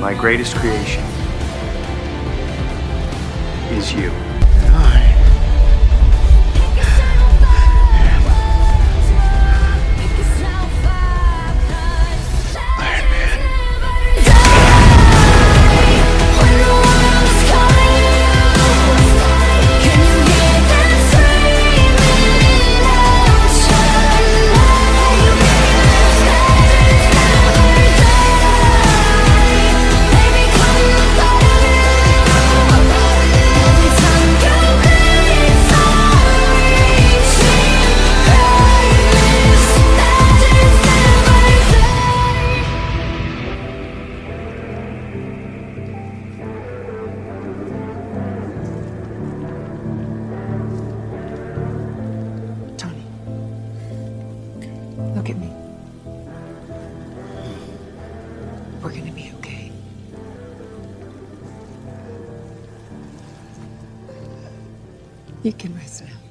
my greatest creation is you. Look at me. We're gonna be okay. You can rest now.